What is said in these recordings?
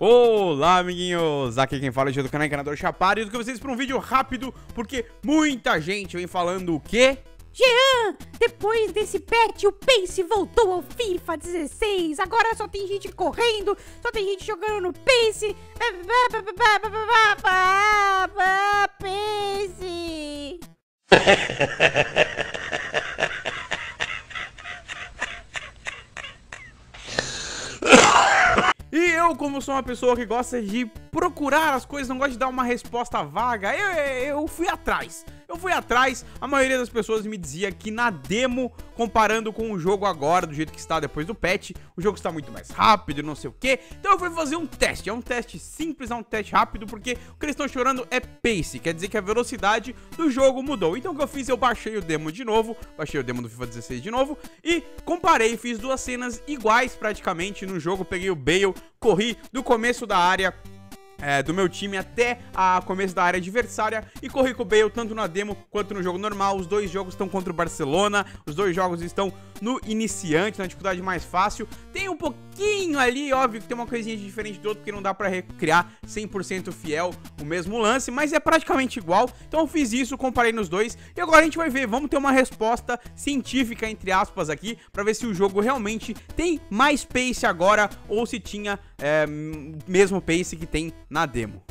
Olá, amiguinhos! Aqui quem fala é o do canal Encanador Chapado e do que vocês para um vídeo rápido, porque muita gente vem falando o quê? Jean, depois desse patch, o Pace voltou ao FIFA 16. Agora só tem gente correndo, só tem gente jogando no Pace. Pace. E eu, como sou uma pessoa que gosta de procurar as coisas, não gosta de dar uma resposta vaga, eu, eu fui atrás. Eu fui atrás, a maioria das pessoas me dizia que na demo, comparando com o jogo agora, do jeito que está depois do patch, o jogo está muito mais rápido, não sei o que. Então eu fui fazer um teste, é um teste simples, é um teste rápido, porque o que eles estão chorando é pace, quer dizer que a velocidade do jogo mudou. Então o que eu fiz, eu baixei o demo de novo, baixei o demo do FIFA 16 de novo, e comparei, fiz duas cenas iguais praticamente no jogo, peguei o Bale, corri do começo da área é, do meu time até a começo da área adversária e corri com o Bale tanto na demo quanto no jogo normal. Os dois jogos estão contra o Barcelona, os dois jogos estão no iniciante, na dificuldade mais fácil. Tem um pouquinho ali, óbvio que tem uma coisinha diferente do outro, porque não dá pra recriar 100% fiel o mesmo lance, mas é praticamente igual. Então eu fiz isso, comparei nos dois e agora a gente vai ver, vamos ter uma resposta científica, entre aspas, aqui, pra ver se o jogo realmente tem mais pace agora ou se tinha é, mesmo pace que tem na demo.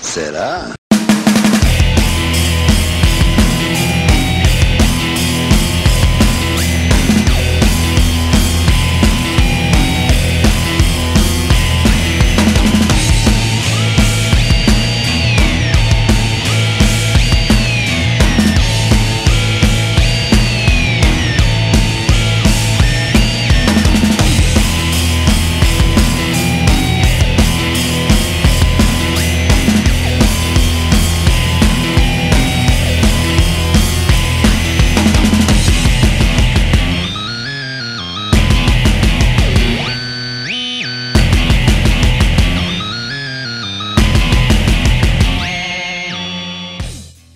Será?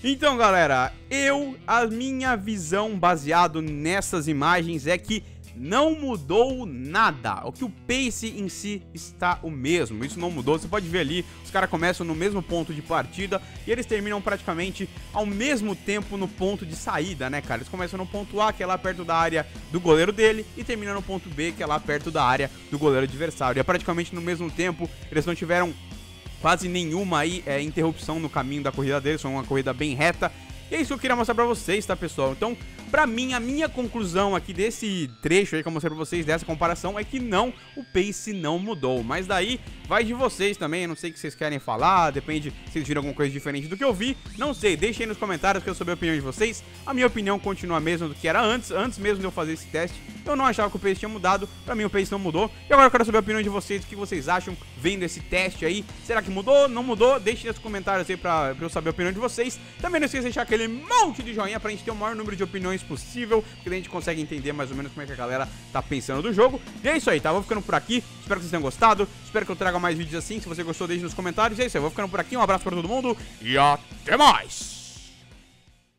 Então, galera, eu, a minha visão baseado nessas imagens é que não mudou nada. O que o pace em si está o mesmo. Isso não mudou. Você pode ver ali, os caras começam no mesmo ponto de partida e eles terminam praticamente ao mesmo tempo no ponto de saída, né, cara? Eles começam no ponto A, que é lá perto da área do goleiro dele, e terminam no ponto B, que é lá perto da área do goleiro adversário. E é praticamente no mesmo tempo. Eles não tiveram quase nenhuma aí é, interrupção no caminho da corrida deles, foi uma corrida bem reta. E é isso que eu queria mostrar pra vocês, tá, pessoal? Então, pra mim, a minha conclusão aqui desse trecho aí que eu mostrei pra vocês, dessa comparação, é que não, o pace não mudou. Mas daí, vai de vocês também, eu não sei o que vocês querem falar, depende se vocês viram alguma coisa diferente do que eu vi. Não sei, deixem aí nos comentários que eu soube a opinião de vocês. A minha opinião continua a mesma do que era antes, antes mesmo de eu fazer esse teste. Eu não achava que o pace tinha mudado, pra mim o pace não mudou. E agora eu quero saber a opinião de vocês, o que vocês acham vendo esse teste aí. Será que mudou? Não mudou? Deixem nos comentários aí pra, pra eu saber a opinião de vocês. Também não esqueça de deixar aquele monte de joinha pra gente ter o maior número de opiniões possível, porque a gente consegue entender mais ou menos como é que a galera tá pensando do jogo. E é isso aí, tá? Vou ficando por aqui. Espero que vocês tenham gostado. Espero que eu traga mais vídeos assim. Se você gostou, deixe nos comentários. E é isso aí, vou ficando por aqui. Um abraço pra todo mundo e até mais!